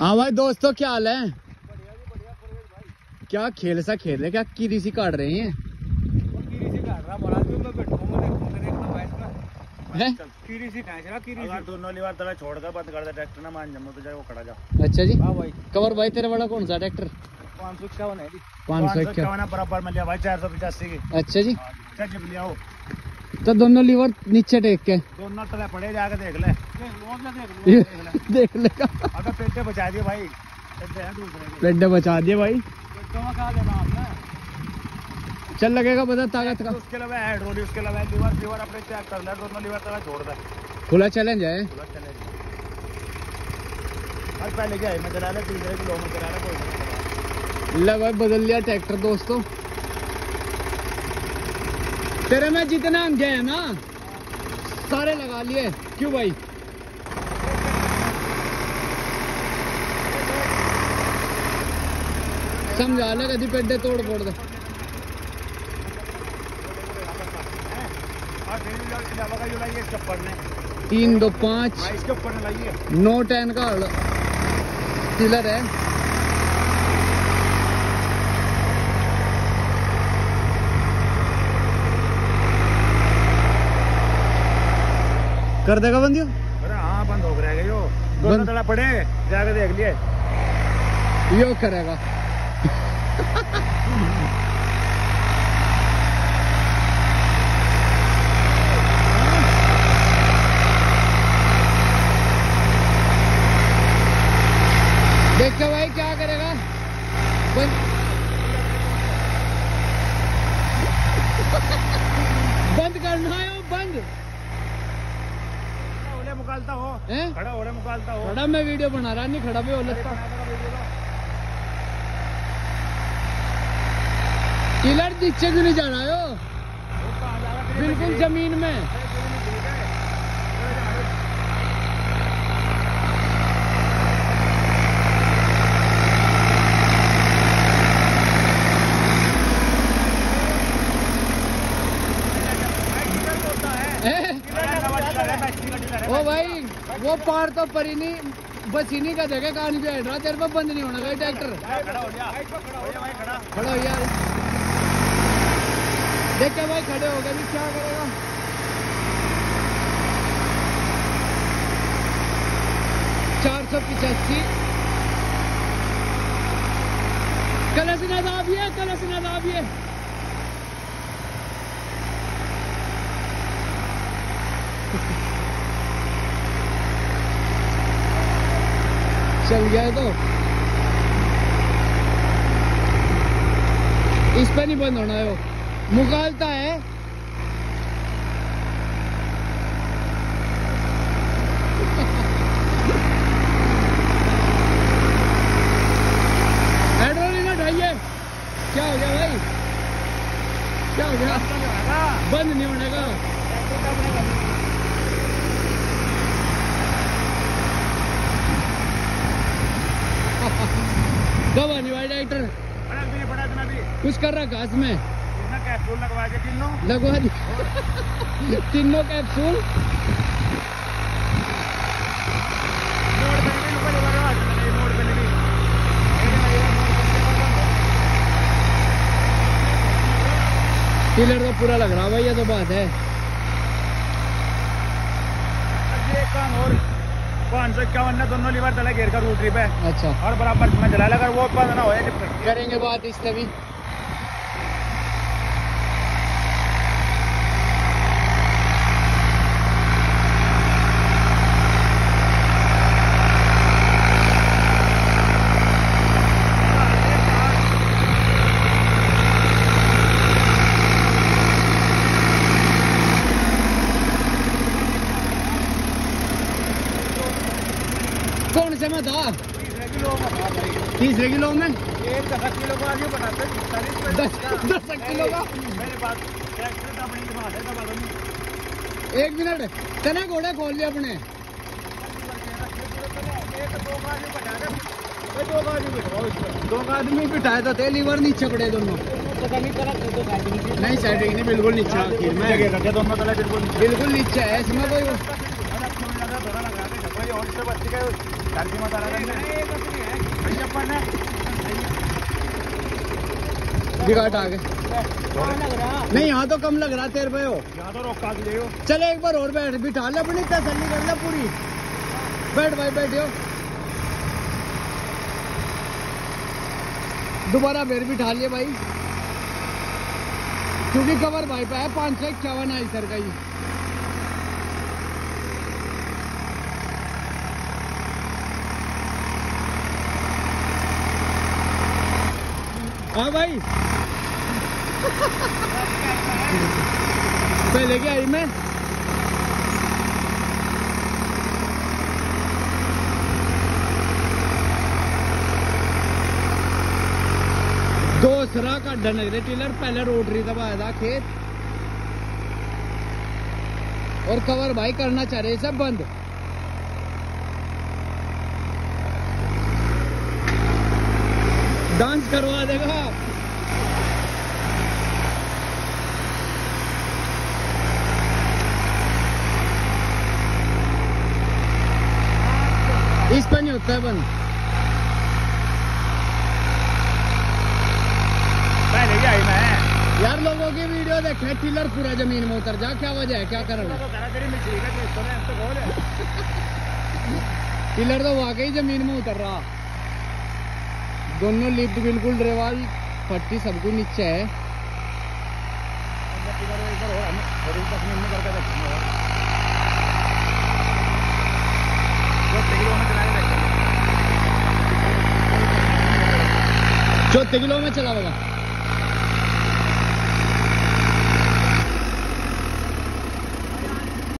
हाँ भाई दोस्तों क्या हाल है? क्या खेल सा खेल रहे क्या कीरी सी काट रहे हैं? हैं? अगर दोनों लीवर तला छोड़ कर बंद कर ट्रैक्टर ना मान जम्मू तो जाए वो खड़ा जा। अच्छा जी। हाँ भाई। कवर भाई तेरे वाला कौन सा ट्रैक्टर पाँच सौ इक्यावन है पाँच सौ इक्यावन। इक्यावन बराबर में लिया भाई चार सौ पचासी की। अच्छा जी। जब लिया हो तो दोनों लीवर नीचे टेक के। दोनों तले पड़े जाके देख ले। देख ले। देख लेगा अगर पेटे बचा दिए भाई। पेटे बचा दिए भाई। चल लगेगा पता ताकत का। उसके अलावा हाइड्रोलिक उसके अलावा लीवर लीवर अपने चेक कर ले दोनों लीवर तला छोड़ दे। खुला चैलेंज है। पूरा चलेगा आज पहले क्या है मैं चला ले तीसरे किलो में चला ले कोई ले भाई बदल लिया ट्रैक्टर दोस्तों। तेरे में जितने अंगे हैं ना सारे लगा लिए। क्यों भाई? समझा ले कभी पेड्डे तोड़ फोड़ दे। तीन दो पाँच। ने टेन का टिलर है। कर देगा बंदियों? अरे हाँ बंद हो गया यो दोनों तला पड़े जाके देख लिए। यो करेगा देखते भाई क्या करेगा बंद बंद करना है वो बंद ओले मुकालता हो है? खड़ा ओले मुकालता हो खड़ा मैं वीडियो बना रहा नहीं खड़ा भी हो लगता किलर नीचे क्यों नहीं जा रहा हो? बिल्कुल ज़मीन में ओ भाई, वो पार तो परी नहीं बस इन्हीं का देखे कहानी भी हट रहा तेरे पे बंद नहीं होना भाई, ट्रैक्टर। खड़ा हो यार देख भाई खड़े हो गए क्या करेगा? चार सौ पिचासी। कलश ना दाबिए कलश ना दाबिए चल गया तो। इस पर नहीं बंद होना है वो। मुकालता है हाइड्रोलिक ना ढाइए क्या हो गया भाई क्या हो गया बंद नहीं होने का कब आनी भाई डायरेक्टर कुछ कर रहा घास में? लगवा के तीनों? लगवा दी। तीनों कैप्सूल मोड़ पे नहीं ऊपर लगा रहा मोड़ पे नहीं। टिलर तो पूरा लग रहा भाई ये तो बात है। काम और पाँच सौ इक्यावन ने दोनों लीवर तले घेर कर रूट पे। अच्छा। और बराबर में चला अगर वो उत्पादन ना हो करेंगे बात इससे भी कौन से में था किलो तीसरे किलो में एक दस किलो का आगे बनाते हैं दस दस किलो का? मेरे पास एक मिनट चने घोड़े खोल लिए अपने। दो आदमी बिठाए तो थे लीवर नीचे पड़े दोनों। नहीं साइड नहीं बिल्कुल नीचे आखिर में दोनों बिल्कुल नीचे। है इसमें कोई और से दिखाट आ गए नहीं यहाँ तो कम लग रहा तेरे पे हो। यहाँ तो रोका हो चल एक बार और बैठ बिठा ले अपनी तसल्ली कर ले पूरी। बैठ भाई बैठियो दोबारा फिर बिठा लिए भाई। क्योंकि कवर भाई पे है पाँच सौ इक्यावन आई सर का ही हाँ भाई। पहले क्या आई मैं? दूसरा का डनगरे टिलर, पहले रोटरी दबाया था खेत। और कवर भाई करना चाह रहे सब बंद। डांस करवा देगा। इस पर नहीं होता है बंद पहले भी आई मैं। यार लोगों की वीडियो देखे टिलर पूरा ज़मीन में उतर जा क्या वजह है क्या कर है? तो है तो तो बोल टिलर तो वाकई ज़मीन में उतर रहा। दोनों लिफ्ट बिल्कुल ड्रेवाल पट्टी सबको नीचे है। चौथे किलो में चला होगा।